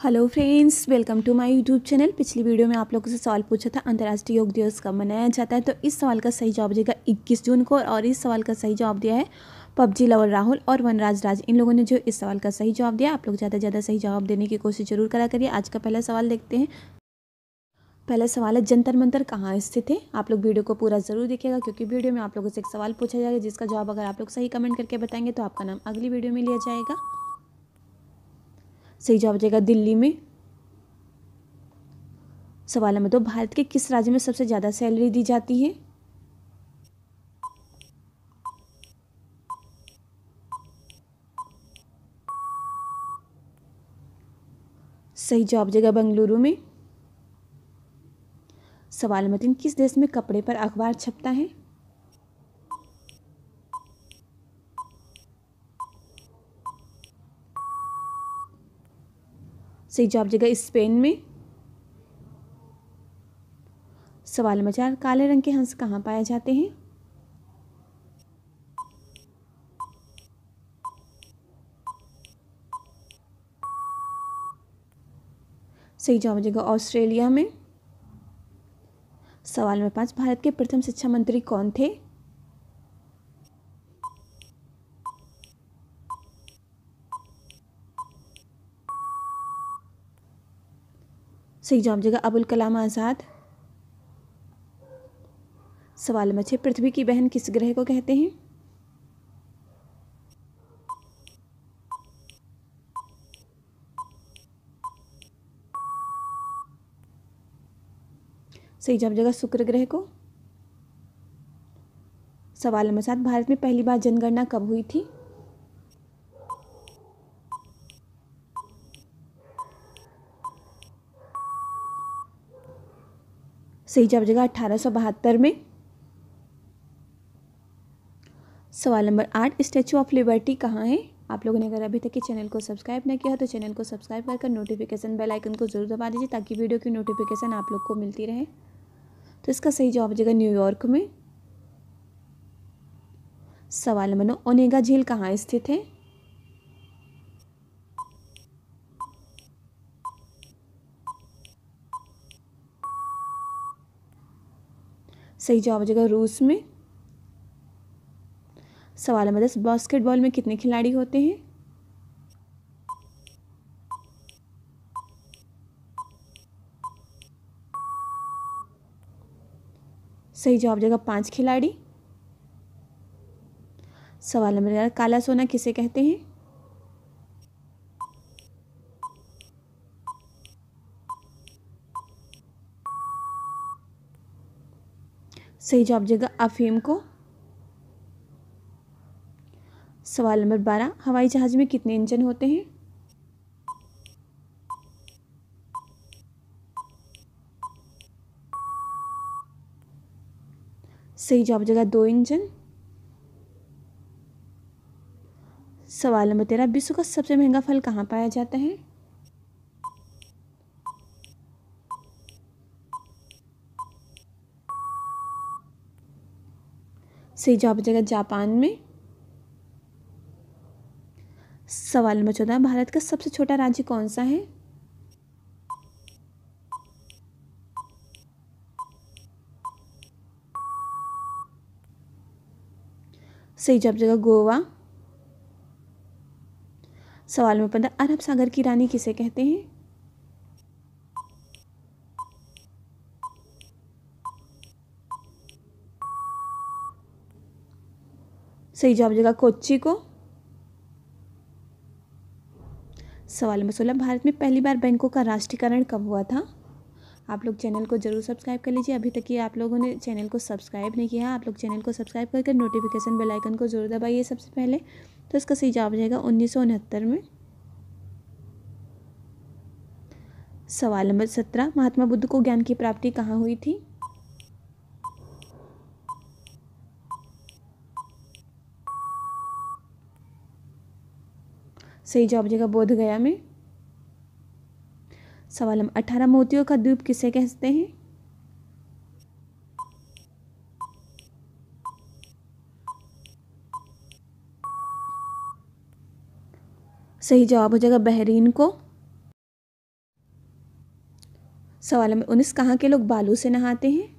Hello friends, welcome to my YouTube channel. पिछली video में आप लोगों से सवाल पूछा था अंतर्राष्ट्रीय योग दिवस कब मनाया जाता है तो इस सवाल का सही जवाब देगा 21 जून को और इस सवाल का सही जवाब दिया है पबजी लवर राहुल और वनराज राज। इन लोगों ने जो इस सवाल का सही जवाब दिया, आप लोग ज़्यादा से ज़्यादा सही जवाब देने की कोशिश ज़रूर करा करिए। आज का पहला सवाल देखते हैं। पहला सवाल है, जंतर मंतर कहाँ स्थित है? आप लोग वीडियो को पूरा ज़रूर देखिएगा, क्योंकि वीडियो में आप लोगों से एक सवाल पूछा जाएगा, जिसका जवाब अगर आप लोग सही कमेंट करके बताएँगे तो आपका नाम अगली वीडियो में लिया जाएगा। सही जवाब जाएगा दिल्ली में। सवाल नंबर दो, भारत के किस राज्य में सबसे ज़्यादा सैलरी दी जाती है? सही जवाब जगह बेंगलुरु में। सवाल नंबर तीन, किस देश में कपड़े पर अखबार छपता है? सही जवाब जगह स्पेन में। सवाल नंबर चार, काले रंग के हंस कहाँ पाए जाते हैं? सही जवाब जगह ऑस्ट्रेलिया में। सवाल नंबर पाँच, भारत के प्रथम शिक्षा मंत्री कौन थे? सही जवाब जगह अबुल कलाम आज़ाद। सवाल नंबर छः पृथ्वी की बहन किस ग्रह को कहते हैं? सही जवाब जगह शुक्र ग्रह को। सवाल नंबर सात, भारत में पहली बार जनगणना कब हुई थी? सही जवाब जगह अठारह सौ बहत्तर में। सवाल नंबर आठ स्टैचू ऑफ़ लिबर्टी कहाँ है? आप लोगों ने अगर अभी तक के चैनल को सब्सक्राइब नहीं किया तो चैनल को सब्सक्राइब कर कर नोटिफिकेशन बेल आइकन को ज़रूर दबा दीजिए, ताकि वीडियो की नोटिफिकेशन आप लोग को मिलती रहे। तो इसका सही जवाब जगह न्यूयॉर्क में। सवाल नंबर नौ ओनेगा झील कहाँ स्थित है? सही जवाब जगह रूस में। सवाल नंबर दस, बास्केटबॉल में कितने खिलाड़ी होते हैं? सही जवाब जगह पाँच खिलाड़ी। सवाल नंबर ग्यारह, काला सोना किसे कहते हैं? सही जवाब जगह अफीम को। सवाल नंबर बारह, हवाई जहाज़ में कितने इंजन होते हैं? सही जवाब जगह दो इंजन। सवाल नंबर तेरह, विश्व का सबसे महँगा फल कहाँ पाया जाता है? सही जवाब हो जाएगा जापान में। सवाल नंबर चौदह, भारत का सबसे छोटा राज्य कौन सा है? सही जवाब जगह गोवा। सवाल नंबर पंद्रह, अरब सागर की रानी किसे कहते हैं? सही जवाब जगह कोच्चि को। सवाल नंबर सोलह, भारत में पहली बार बैंकों का राष्ट्रीयकरण कब हुआ था? आप लोग चैनल को ज़रूर सब्सक्राइब कर लीजिए। अभी तक ये आप लोगों ने चैनल को सब्सक्राइब नहीं किया, आप लोग चैनल को सब्सक्राइब करके नोटिफिकेशन बेल आइकन को ज़रूर दबाइए सबसे पहले तो इसका सही जवाब जाएगा उन्नीस सौ उनहत्तर में। सवाल नंबर सत्रह, महात्मा बुद्ध को ज्ञान की प्राप्ति कहाँ हुई थी? सही जवाब जगह बोध गया में। सवाल नंबर अठारह मोतियों का द्वीप किसे कहते हैं? सही जवाब हो जाएगा बहरीन को। सवाल नंबर उन्नीस कहाँ के लोग बालू से नहाते हैं?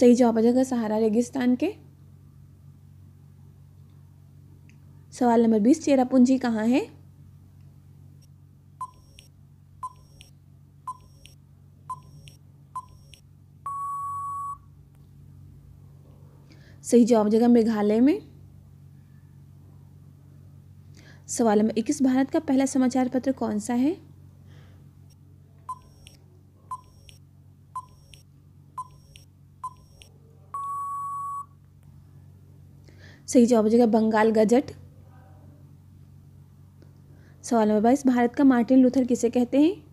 सही जवाब आ जाएगा सहारा रेगिस्तान के। सवाल नंबर बीस, चेरापूंजी कहाँ है? सही जवाब जगह मेघालय में। सवाल नंबर इक्कीस, भारत का पहला समाचार पत्र कौन सा है? सही जवाब हो जाएगा बंगाल गजट। सवाल नंबर बाईस, भारत का मार्टिन लूथर किसे कहते हैं?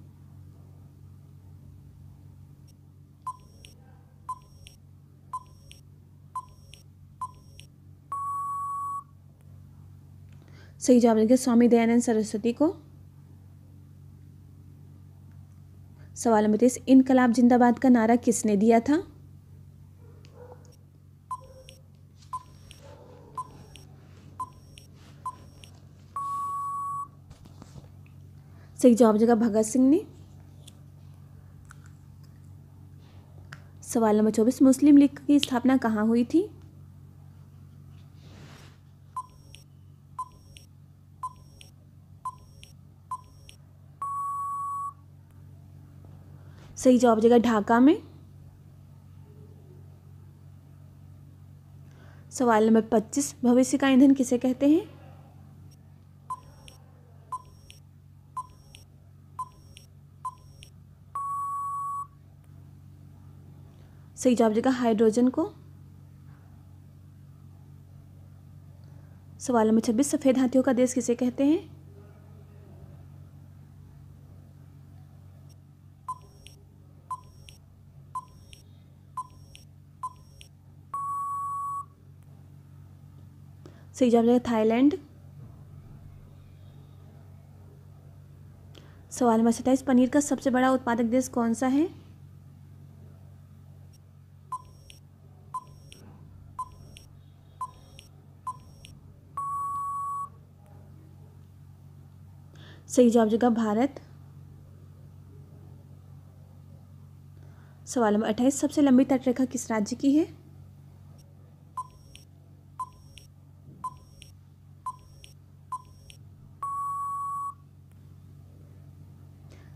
सही जवाब देंगे स्वामी दयानंद सरस्वती को। सवाल नंबर तेईस, इनकलाब जिंदाबाद का नारा किसने दिया था? सही जवाब जगह भगत सिंह ने। सवाल नंबर चौबीस, मुस्लिम लीग की स्थापना कहाँ हुई थी? सही जवाब जगह ढाका में। सवाल नंबर पच्चीस, भविष्य का ईंधन किसे कहते हैं? सही जवाब जगह हाइड्रोजन को। सवाल नंबर छब्बीस, सफ़ेद हाथियों का देश किसे कहते हैं? सही जवाब जाएगा थाईलैंड। सवाल नंबर सत्ताईस, पनीर का सबसे बड़ा उत्पादक देश कौन सा है? सही जवाब जगह भारत। सवाल नंबर अट्ठाईस, सबसे लंबी तटरेखा किस राज्य की है?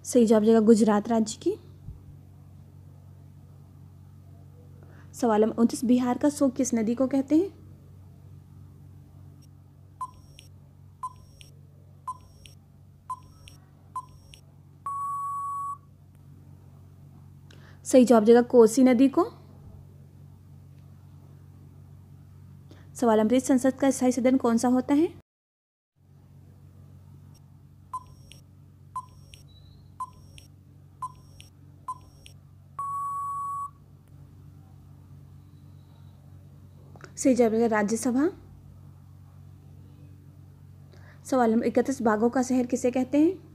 सही जवाब जगह गुजरात राज्य की। सवाल नंबर उनतीस, बिहार का शोक किस नदी को कहते हैं? सही जवाब जगह कोसी नदी को। सवाल नंबर संसद का स्थायी सदन कौन सा होता है? सही जवाब है राज्यसभा। सवाल नंबर इकतीस बागों का शहर किसे कहते हैं?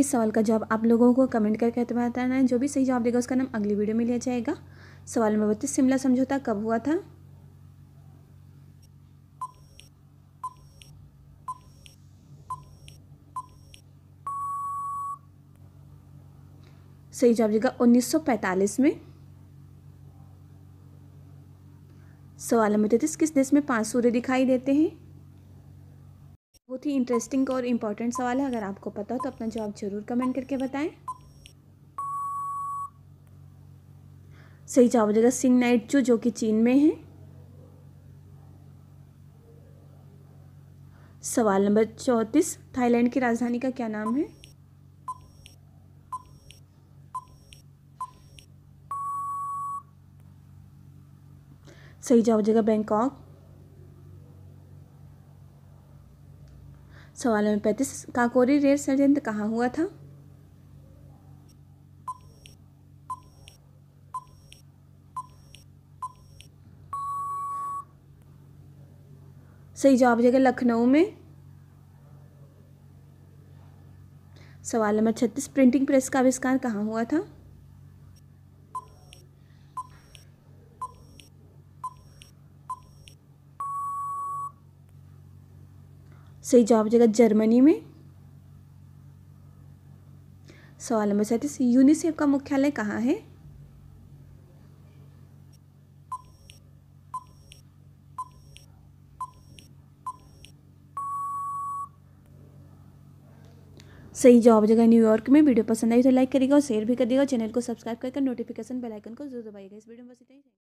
इस सवाल का जवाब आप लोगों को कमेंट करके बताना है। जो भी सही जवाब देगा उसका नाम अगली वीडियो में लिया जाएगा। सवाल नंबर बत्तीस, शिमला समझौता कब हुआ था? सही जवाब देगा 1945 में। सवाल नंबर तैतीस, किस देश में पाँच सूर्य दिखाई देते हैं? बहुत ही इंटरेस्टिंग और इम्पोर्टेंट सवाल है। अगर आपको पता हो तो अपना जवाब ज़रूर कमेंट करके बताएँ। सही जवाब हो जाएगा सिंग नाइट चू जो कि चीन में है। सवाल नंबर चौंतीस, थाईलैंड की राजधानी का क्या नाम है? सही जवाब हो जाएगा बैंकॉक सवाल नंबर पैंतीस, काकोरी रेल षडयंत्र कहाँ हुआ था? सही जवाब जगह लखनऊ में। सवाल नंबर छत्तीस प्रिंटिंग प्रेस का आविष्कार कहाँ हुआ था? सही जवाब हो जाएगा जर्मनी में। सवाल नंबर सैंतीस, यूनिसेफ का मुख्यालय कहाँ है? सही जवाब जगह न्यूयॉर्क में। वीडियो पसंद आई तो लाइक करिएगा और शेयर भी करिएगा चैनल को सब्सक्राइब करके नोटिफिकेशन बेल आइकन को ज़रूर दबाइएगा। इस वीडियो में बस इतना ही।